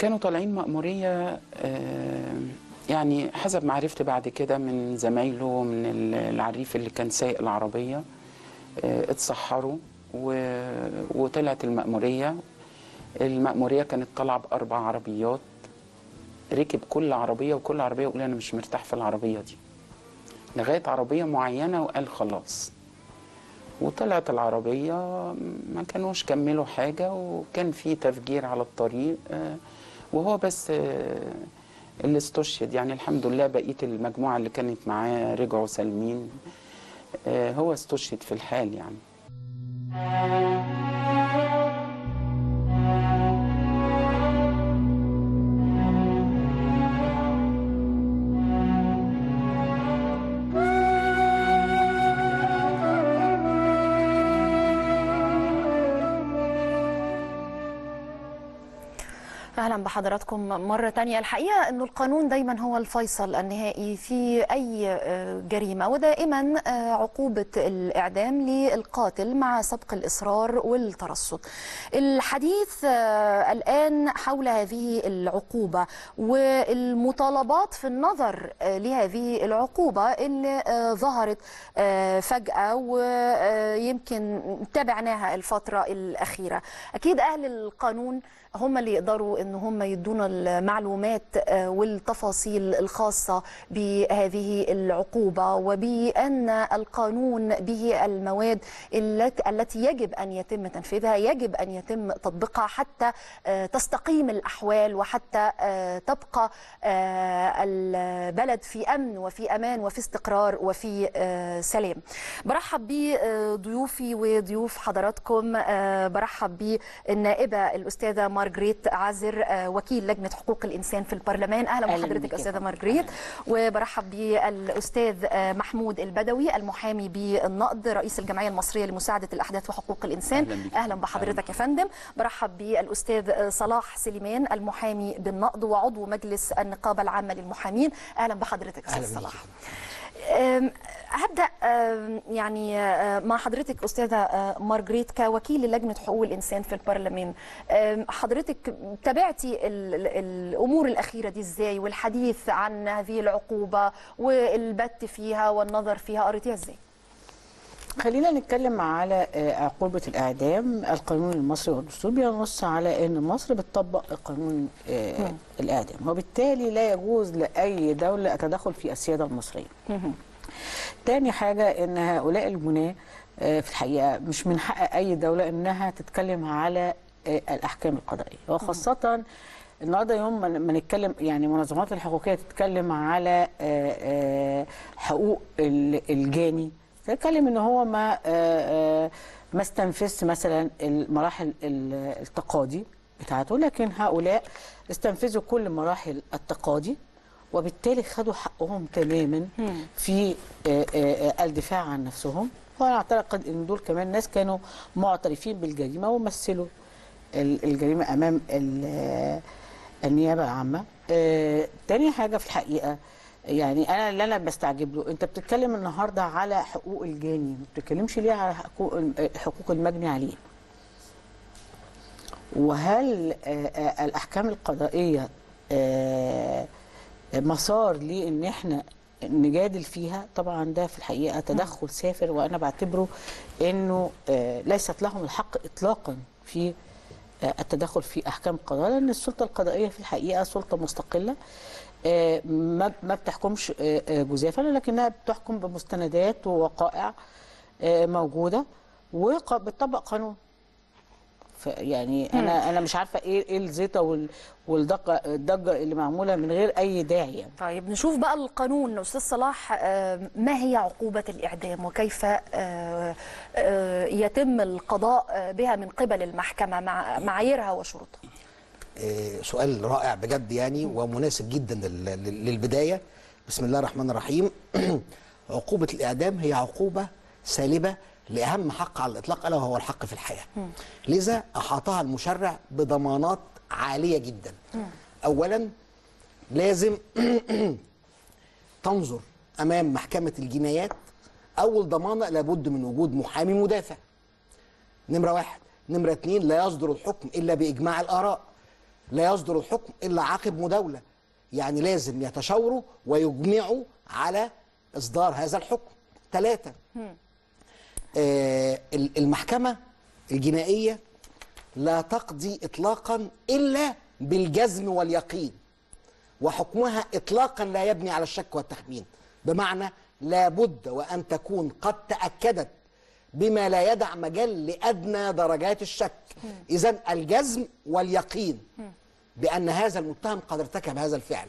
كانوا طالعين مأمورية آه، يعني حسب ما عرفت بعد كده من زمايله من ال- العريف اللي كان سايق العربية آه، اتسحروا وطلعت المأمورية. المأمورية كانت طالعة بأربع عربيات ركب كل عربية وكل عربية يقول أنا مش مرتاح في العربية دي. لغاية عربية معينة وقال خلاص. وطلعت العربية ما كانوش كملوا حاجة وكان في تفجير على الطريق آه، وهو بس آه، اللي استشهد. يعني الحمد لله بقية المجموعة اللي كانت معاه رجعوا سالمين. آه، هو استشهد في الحال يعني. أهلا بحضراتكم مرة تانية. الحقيقة إنه القانون دايما هو الفيصل النهائي في أي آه، جريمة ودائما آه، عقوبة الإعدام للقاتل مع سبق الإصرار والترصد. الحديث آه، الآن حول هذه العقوبة والمطالبات في النظر لهذه العقوبة اللي ظهرت فجأة ويمكن تابعناها الفترة الأخيرة. أكيد أهل القانون هم اللي يقدروا إن هم يدونا المعلومات آه، والتفاصيل الخاصة بهذه العقوبة وبأن القانون به المواد التي يجب أن يتم تنفيذها يجب أن يتم تطبيقها حتى آه، تستقيم الأحوال وحتى آه، تبقى البلد في أمن وفي أمان وفي استقرار وفي سلام. برحب بضيوفي وضيوف حضراتكم برحب بالنائبة الأستاذة مارجريت عازر آه، وكيل لجنة حقوق الإنسان في البرلمان. أهلا أهلاً بحضرتك أستاذة. مارجريت وبرحب بالأستاذ آه، محمود البدوي المحامي بالنقد رئيس الجمعية المصرية لمساعدة الأحداث وحقوق الإنسان. أهلاً. أهلا بحضرتك يا فندم. برحب بالأستاذ آه، صلاح سليمان المحامي بالنقد وعضو مجلس النقابة العامة للمحامين. أهلا بحضرتك أستاذ. صلاح. أم، هبدأ يعني مع حضرتك أستاذة مارجريت كوكيل لجنة حقوق الإنسان في البرلمان. حضرتك تابعتي ال- ال- الأمور الأخيرة دي إزاي؟ والحديث عن هذه العقوبة والبت فيها والنظر فيها قريتيها إزاي؟ خلينا نتكلم على آه، عقوبة الإعدام. القانون المصري والدستور بينص على أن مصر بتطبق قانون آه، الإعدام وبالتالي لا يجوز لأي دولة التدخل في السيادة المصرية. تاني حاجة أن هؤلاء الجناة آه، في الحقيقة مش من حق أي دولة أنها تتكلم على آه، الأحكام القضائية. وخاصة النهارده يوم ما نتكلم يعني منظمات الحقوقية تتكلم على آه، آه، حقوق ال- الجاني تتكلم إن هو ما آه، آه، ما استنفذش مثلا المراحل ال- التقاضي بتاعته لكن هؤلاء استنفذوا كل مراحل التقاضي وبالتالي خدوا حقهم تماما في آه، الدفاع عن نفسهم. وأنا أعتقد إن دول كمان ناس كانوا معترفين بالجريمة ومثلوا ال- الجريمة أمام ال- النيابة العامة. تاني حاجة في الحقيقة يعني أنا اللي أنا بستعجب له. أنت بتتكلم النهارده على حقوق الجاني ما بتتكلمش ليه على حقوق حقوق المجني عليه. وهل الأحكام القضائية مسار لأن إحنا نجادل فيها؟ طبعا ده في الحقيقة تدخل سافر وأنا بعتبره إنه ليست لهم الحق اطلاقا في التدخل في أحكام القضاء لأن السلطة القضائية في الحقيقة سلطة مستقلة. ما ما بتحكمش آه، آه، جزافا لكنها بتحكم بمستندات ووقائع آه، موجودة وبتطبق قانون. يعني أنا أنا مش عارفة إيه إيه الزيطة وال- والضجه الضجة اللي معمولة من غير أي داعي يعني. طيب نشوف بقى القانون. أستاذ صلاح آه، ما هي عقوبة الإعدام؟ وكيف آه، آه، يتم القضاء آه، بها من قبل المحكمة مع معاييرها وشروطها؟ آه، سؤال رائع بجد يعني ومناسب جدا لل- لل- للبداية. بسم الله الرحمن الرحيم. عقوبة الإعدام هي عقوبة سالبة لأهم حق على الإطلاق ألا وهو الحق في الحياة. لذا أحاطها المشرع بضمانات عالية جدا. اولا لازم تنظر أمام محكمة الجنايات. أول ضمانة لابد من وجود محامي مدافع. نمرة واحد. نمرة اتنين لا يصدر الحكم إلا بإجماع الآراء. لا يصدر الحكم إلا عقب مداولة. يعني لازم يتشاوروا ويجمعوا على إصدار هذا الحكم. ثلاثة آه ال- المحكمة الجنائية لا تقضي اطلاقا إلا بالجزم واليقين وحكمها اطلاقا لا يبني على الشك والتخمين. بمعنى لابد وأن تكون قد تأكدت بما لا يدع مجال لأدنى درجات الشك. اذا الجزم واليقين بأن هذا المتهم قد ارتكب هذا الفعل.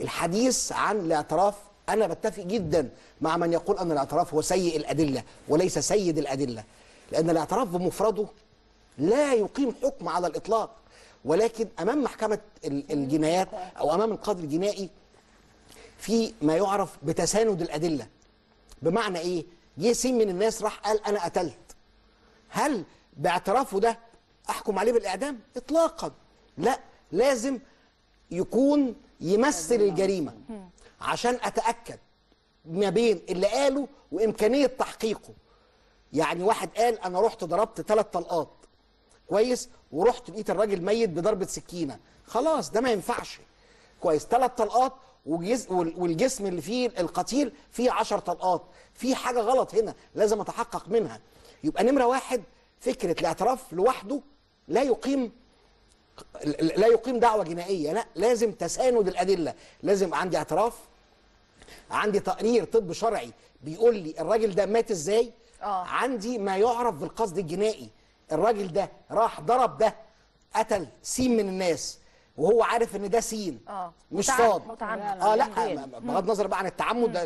الحديث عن الاعتراف أنا بتفق جدا مع من يقول أن الاعتراف هو سيء الأدلة وليس سيد الأدلة لأن الاعتراف بمفرده لا يقيم حكم على الإطلاق. ولكن أمام محكمة ال- الجنايات أو أمام القاضي الجنائي في ما يعرف بتساند الأدلة. بمعنى إيه؟ جه سين من الناس راح قال أنا قتلت. هل باعترافه ده أحكم عليه بالإعدام؟ اطلاقا. لا. لازم يكون يمثل الجريمة. عشان أتأكد ما بين اللي قاله وإمكانية تحقيقه. يعني واحد قال أنا رحت ضربت ثلاث طلقات. كويس؟ ورحت لقيت الراجل ميت بضربة سكينة. خلاص ده ما ينفعش. كويس ثلاث طلقات والجسم اللي فيه القتيل فيه عشر طلقات. في حاجة غلط هنا لازم أتحقق منها. يبقى نمرة واحد فكرة الاعتراف لوحده لا يقيم لا يقيم دعوة جنائية لا لازم تساند الأدلة. لازم عندي اعتراف عندي تقرير طب شرعي بيقول لي الراجل ده مات إزاي؟ آه. عندي ما يعرف بالقصد الجنائي. الراجل ده راح ضرب ده قتل سين من الناس. وهو عارف إن ده سين آه. مش صاد. آه لا. بغض النظر بقى عن التعمد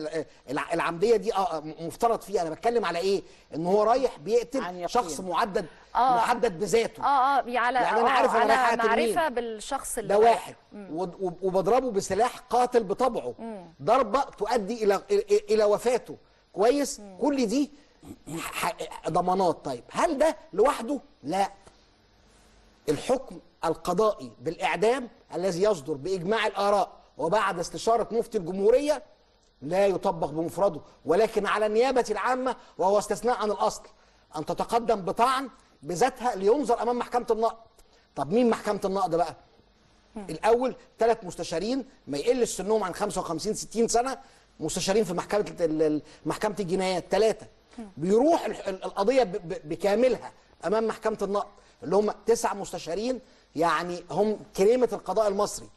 العمدية دي آه مفترض فيها. أنا بتكلم على إيه؟ إن هو رايح بيقتل. شخص معدد آه. محدد بذاته. آه آه على يعني أنا آه عارف أنا رايح. معرفة بالشخص اللي ده. واحد. وبضربه بسلاح قاتل بطبعه. ضربة تؤدي إلى إلى وفاته. كويس؟ كل دي ضمانات. طيب هل ده لوحده؟ لا. الحكم القضائي بالإعدام الذي يصدر بإجماع الآراء وبعد استشارة مفتي الجمهورية لا يطبق بمفرده ولكن على النيابة العامة وهو استثناء عن الأصل. أن تتقدم بطعن بذاتها لينظر أمام محكمة النقد. طب مين محكمة النقد بقى؟ الأول ثلاث مستشارين ما يقلش سنهم عن 55 60 سنة مستشارين في ال- محكمة الجنايات ثلاثة بيروح ال- ال- القضية ب- ب- بكاملها أمام محكمة النقد اللي هم تسع مستشارين يعني هم كريمة القضاء المصري.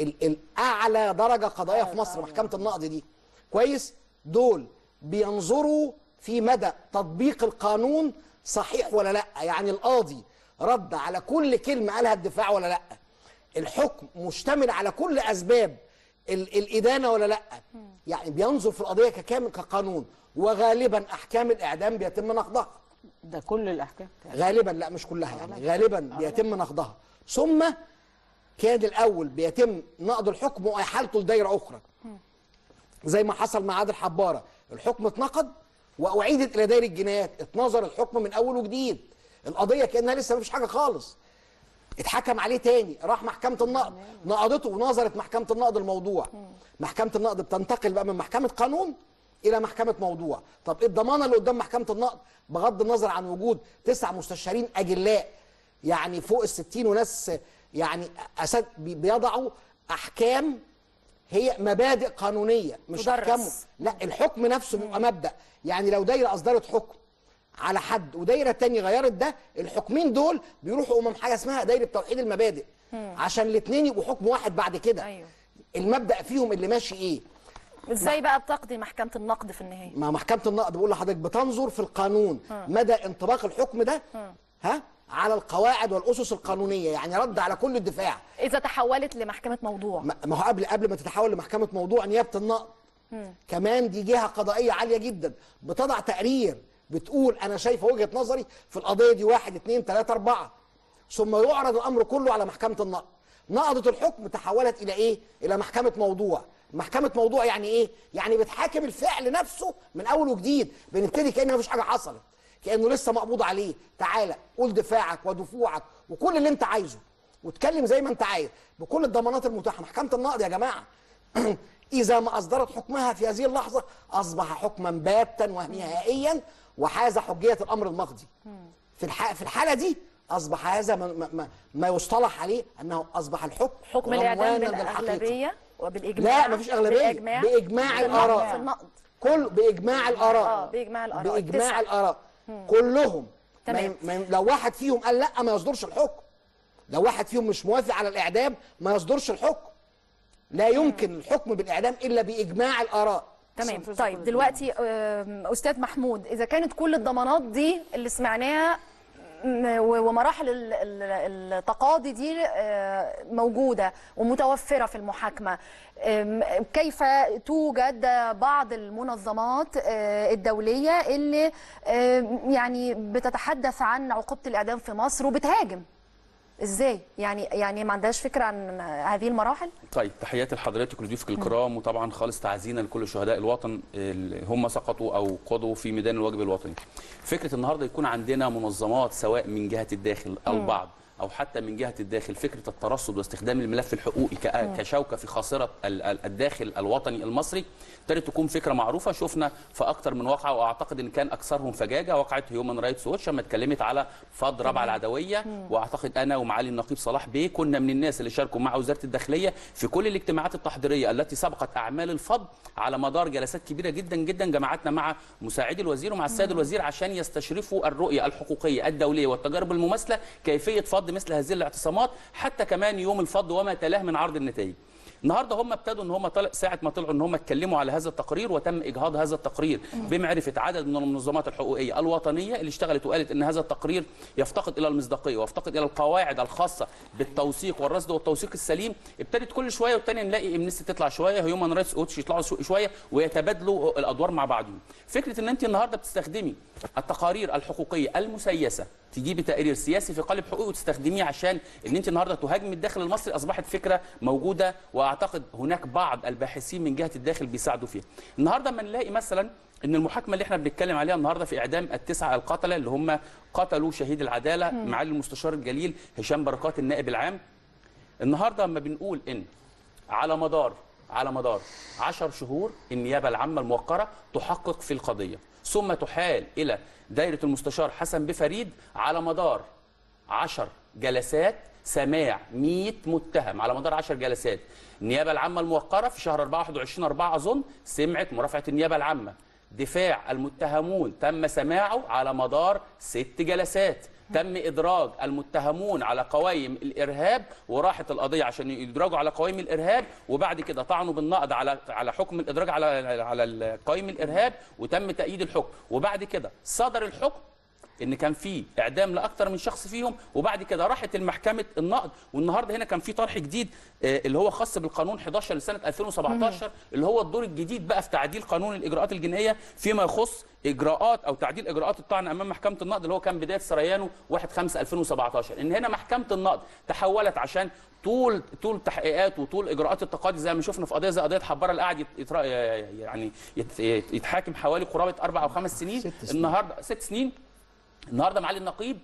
ال- الاعلى درجة قضائية في مصر محكمة النقد دي. كويس؟ دول بينظروا في مدى تطبيق القانون صحيح ولا لأ؟ يعني القاضي رد على كل كلمة قالها الدفاع ولا لأ؟ الحكم مشتمل على كل أسباب ال- الإدانة ولا لأ؟ يعني بينظر في القضية ككامل كقانون وغالبا أحكام الإعدام بيتم نقضها ده كل الأحكام. غالبا لا مش كلها يعني. غالبا بيتم نقضها ثم كان الأول بيتم نقض الحكم وإحالته لدايرة أخرى. زي ما حصل مع عادل حبارة. الحكم اتنقض وأعيدت إلى دايرة الجنايات اتنظر الحكم من أول وجديد. القضية كأنها لسه ما فيش حاجة خالص. اتحكم عليه تاني. راح محكمة النقد. نقضته ونظرت محكمة النقد الموضوع. محكمة النقد بتنتقل بقى من محكمة قانون إلى محكمة موضوع. طب إيه الضمانه اللي قدام محكمة النقد بغض النظر عن وجود تسع مستشارين أجلاء يعني فوق الستين وناس يعني أسد بي- بيضعوا أحكام هي مبادئ قانونية مش تدرس. أحكام. لا الحكم نفسه بيبقى مبدأ. يعني لو دايرة أصدرت حكم على حد ودايرة تانية غيرت ده الحكمين دول بيروحوا امام حاجة اسمها دايرة توحيد المبادئ. عشان الاثنين يبقوا حكم واحد بعد كده. أيوه. المبدأ فيهم اللي ماشي إيه؟ إزاي بقى بتقضي محكمة النقد في النهاية؟ ما محكمة النقد بقول لحضرتك بتنظر في القانون مدى انطباق الحكم ده ها؟ على القواعد والأسس القانونية يعني رد على كل الدفاع. إذا تحولت لمحكمة موضوع. ما هو قبل قبل ما تتحول لمحكمة موضوع نيابة النقد. كمان دي جهة قضائية عالية جدا. بتضع تقرير بتقول أنا شايفه وجهة نظري في القضية دي واحد اتنين تلاتة أربعة. ثم يعرض الأمر كله على محكمة النقد. نقضت الحكم تحولت إلى إيه؟ إلى محكمة موضوع. محكمة موضوع يعني إيه؟ يعني بتحاكم الفعل نفسه من أول وجديد بنبتدي كأن مفيش حاجة حصلت كأنه لسه مقبوض عليه. تعالى قول دفاعك ودفوعك وكل اللي أنت عايزه واتكلم زي ما أنت عايز بكل الضمانات المتاحة. محكمة النقد يا جماعة. إذا ما أصدرت حكمها في هذه اللحظة أصبح حكما باتا ونهائيا وحاز حجية الأمر المقضي. في الح... في الحالة دي أصبح هذا ما, ما- ما, ما يصطلح عليه أنه أصبح الحكم حكم للحقيقة. بالأغلبية وبالاجماع لا مفيش أغلبية. بالاجماع بإجماع النقد- الآراء. في النقد. كل بإجماع الآراء. آه بإجماع الآراء. بإجماع التسعة. الآراء. كلهم. ما تمام. ي- ما ي- لو واحد فيهم قال لا ما يصدرش الحكم. لو واحد فيهم مش موافق على الإعدام ما يصدرش الحكم. لا يمكن الحكم بالإعدام إلا بإجماع الآراء. تمام. طيب دلوقتي أستاذ محمود إذا كانت كل الضمانات دي اللي سمعناها ومراحل ال- ال- التقاضي دي آه، موجودة ومتوفرة في المحاكمة. آم، كيف توجد بعض المنظمات آه، الدولية اللي يعني بتتحدث عن عقوبة الإعدام في مصر وبتهاجم؟ إزاي؟ يعني يعني ما عندهاش فكرة عن هذه المراحل؟ طيب تحياتي لحضرتك ولضيوفك الكرام وطبعا خالص تعزينا لكل شهداء الوطن اللي هم سقطوا أو قضوا في ميدان الواجب الوطني. فكرة النهارده يكون عندنا منظمات سواء من جهة الداخل البعض أو حتى من جهة الداخل فكرة الترصد واستخدام الملف الحقوقي كشوكة في خاصرة ال- ال- الداخل الوطني المصري ابتدت تكون فكرة معروفة. شفنا في أكتر من واقعة وأعتقد إن كان أكثرهم فجاجة واقعه Human Rights Watch لما اتكلمت على فض رابعة العدوية. وأعتقد أنا ومعالي النقيب صلاح بيه كنا من الناس اللي شاركوا مع وزارة الداخلية في كل الاجتماعات التحضيرية التي سبقت أعمال الفض على مدار جلسات كبيرة جدا جدا جمعتنا مع مساعدي الوزير ومع السيد الوزير عشان يستشرفوا الرؤية الحقوقية الدولية والتجارب المماثلة كيفية فض مثل هذه الاعتصامات حتى كمان يوم الفض وما تلاه من عرض النتائج. النهارده هم ابتدوا إن هم طلع ساعة ما طلعوا إن هم اتكلموا على هذا التقرير وتم إجهاض هذا التقرير بمعرفة عدد من المنظمات الحقوقية الوطنية اللي اشتغلت وقالت إن هذا التقرير يفتقد إلى المصداقية ويفتقد إلى القواعد الخاصة بالتوثيق والرصد والتوثيق السليم. ابتدت كل شوية والتانية نلاقي Amnesty تطلع شوية Human Rights Watch يطلعوا شو- شوية ويتبادلوا الأدوار مع بعضهم. فكرة إن أنت النهارده بتستخدمي التقارير الحقوقية المسيسة تجيبي تقرير سياسي في قالب حقوقي وتستخدميه عشان إن أنت النهارده تهاجمي الداخل المصري أصبحت فكرة موجودة وأعتقد هناك بعض الباحثين من جهة الداخل بيساعدوا فيها. النهارده لما نلاقي مثلا إن المحاكمة اللي إحنا بنتكلم عليها النهارده في إعدام التسعة القتله اللي هم قتلوا شهيد العدالة معالي المستشار الجليل هشام بركات النائب العام. النهارده لما بنقول إن على مدار على مدار 10 شهور النيابة العامة الموقرة تحقق في القضية. ثم تحال إلى دائره المستشار حسن بفريد على مدار 10 جلسات سماع 100 متهم. على مدار 10 جلسات. النيابة العامة الموقرة في شهر 4 21 4 أظن سمعت مرافعة النيابة العامة. دفاع المتهمون تم سماعه على مدار ست جلسات. تم إدراج المتهمون على قوائم الإرهاب وراحت القضية عشان يدرجوا على قوائم الإرهاب وبعد كده طعنوا بالنقد على على حكم الإدراج على على قوائم الإرهاب وتم تأييد الحكم. وبعد كده صدر الحكم إن كان في إعدام لأكثر من شخص فيهم وبعد كده راحت المحكمة النقد والنهارده هنا كان في طرح جديد آه، اللي هو خاص بالقانون 11 لسنة 2017 اللي هو الدور الجديد بقى في تعديل قانون الإجراءات الجنائية فيما يخص إجراءات أو تعديل إجراءات الطعن أمام محكمة النقد اللي هو كان بداية سريانه 1 5 2017 إن هنا محكمة النقد تحولت عشان طول طول تحقيقات وطول إجراءات التقاضي زي ما شفنا في قضية زي قضية حبارة اللي قاعد يعني يت- يتحاكم حوالي قرابة أربع أو خمس سنين. النهارده ست سنين. النهارده معالي النقيب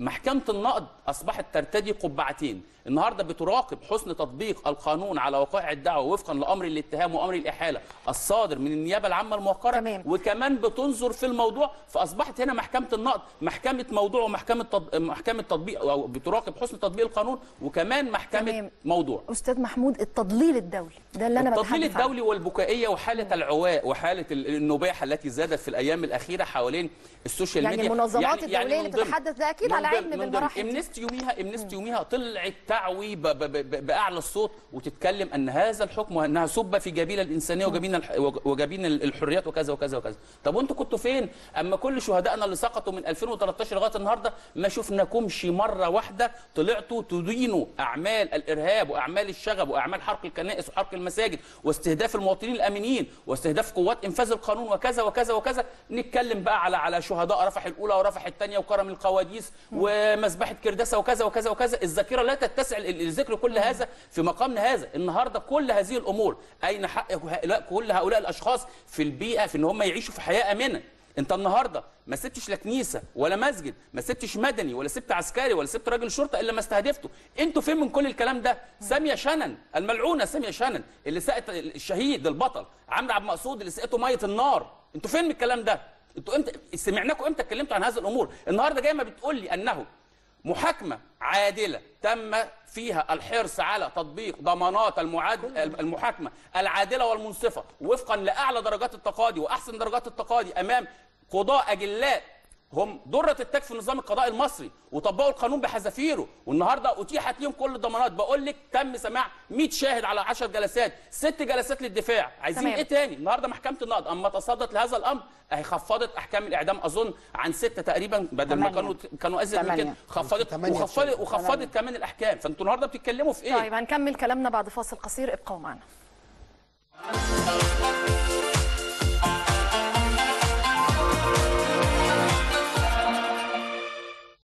محكمة النقد أصبحت ترتدي قبعتين. النهاردة بتراقب حسن تطبيق القانون على وقائع الدعوة وفقا لأمر الاتهام وأمر الإحالة الصادر من النيابة العامة الموقرة تمام. وكمان بتنظر في الموضوع فأصبحت هنا محكمة النقد محكمة موضوع ومحكمة تط... محكمة تطبيق أو بتراقب حسن تطبيق القانون وكمان محكمة تمام. موضوع أستاذ محمود التضليل الدولي ده اللي أنا التضليل بتحدث عنه. الدولي والبكائية وحالة العواء وحالة ال- النباحه التي زادت في الأيام الأخيرة حوالين ال social يعني ميديا المنظمات الدولية من اللي ضمن- بتتحدث ده أكيد من على علم بالمراحل دي. Amnesty يوميها Amnesty يوميها طلعت تعوي ب- ب- ب- بأعلى الصوت وتتكلم أن هذا الحكم وأنها سب في جبين الإنسانية وجبين الح- وجبين ال- الحريات وكذا وكذا وكذا. طب وانتوا كنتوا فين؟ أما كل شهدائنا اللي سقطوا من 2013 لغاية النهارده ما شفناكمش مرة واحدة طلعتوا تدينوا أعمال الإرهاب وأعمال الشغب وأعمال حرق الكنائس وحرق المساجد واستهداف المواطنين الامنين واستهداف قوات إنفاذ القانون وكذا وكذا وكذا. نتكلم بقى على على شهداء رفح الأولى ورفح الثانية وكرم القواديس ومذبحة كرداسة وكذا وكذا وكذا. الذاكرة لا تتسع ل- لذكر كل هذا في مقامنا هذا. النهارده كل هذه الأمور أين حق كل هؤلاء الأشخاص في البيئة في إن هم يعيشوا في حياة آمنة. أنت النهارده ما سبتش لا كنيسة ولا مسجد ما سبتش مدني ولا سبت عسكري ولا سبت راجل شرطة إلا ما استهدفته أنتوا فين من كل الكلام ده؟ سامية شنن الملعونة سامية شنن اللي سقت الشهيد البطل عمرو عبد المقصود اللي سقته مية النار. أنتوا فين من الكلام ده؟ أنتوا إمتى سمعناكم إمتى اتكلمتوا عن هذه الأمور؟ النهارده جاي ما بتقول لي أنه محاكمة عادلة تم فيها الحرص على تطبيق ضمانات المعاد المحاكمة العادلة والمنصفة وفقا لأعلى درجات التقاضي وأحسن درجات التقاضي أمام قضاء أجلاء هم درة التاج في نظام القضاء المصري وطبقوا القانون بحذافيره. والنهارده أتيحت لهم كل الضمانات. بقول لك تم سماع 100 شاهد على 10 جلسات ست جلسات للدفاع. عايزين تمام. إيه تاني؟ النهارده محكمة النقض أما تصدت لهذا الأمر أهي خفضت أحكام الإعدام أظن عن ستة تقريبا بدل ما. كانوا كانوا أزيد من كده. خفضت وخفضت. وخفضت كمان الأحكام. فأنتوا النهارده بتتكلموا في إيه؟ طيب هنكمل كلامنا بعد فاصل قصير. ابقوا معنا.